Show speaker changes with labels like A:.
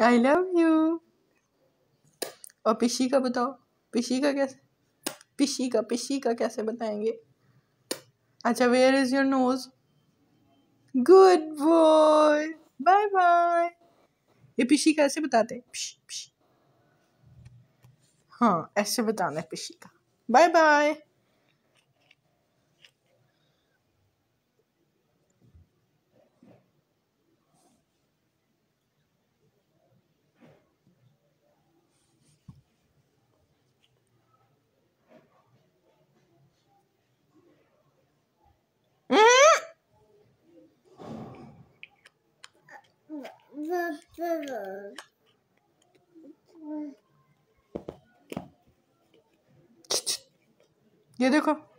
A: I love you और पिशी का बताओ। पिशी का कैसे पिशी का पिशी का कैसे बताएँगे? अच्छा where is your nose good boy bye bye ये पिशी कैसे बताते हैं। हाँ ऐसे बताना है पिशी का। बाय बाय ये देखो।